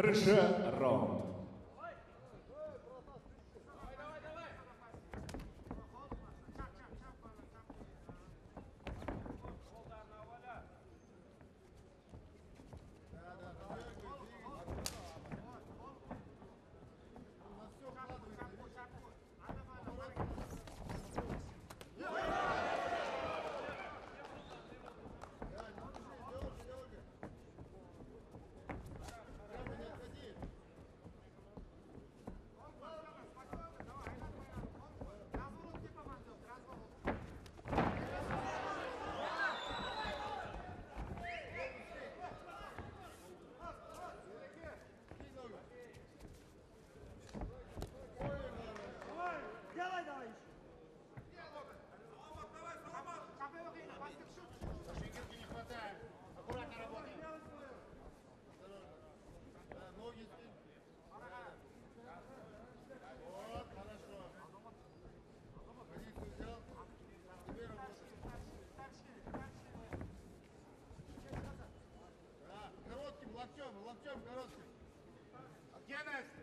Перше Rond. ¿A quién es?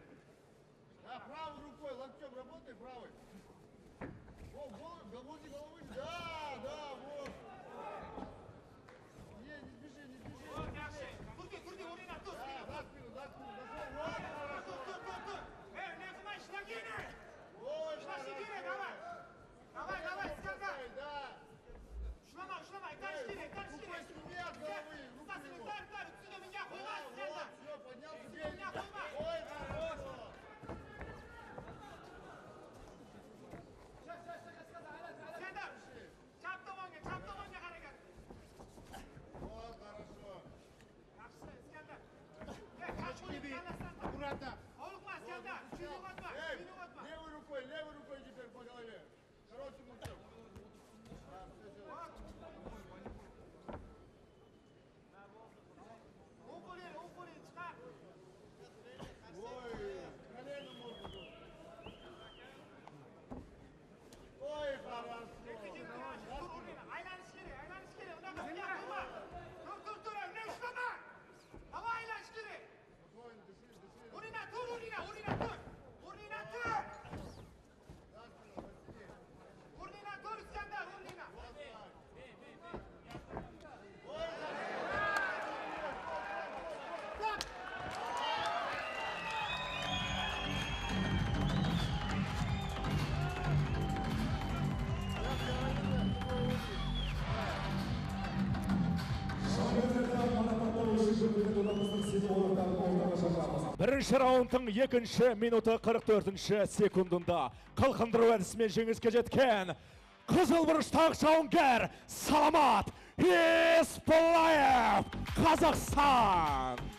бірінші раундтың екінші минуты 44-ші секундында қалқындыру әдісімен жеңіске жеткен қызыл бұрыштағы жауынгер саламат есполаев қазақстан!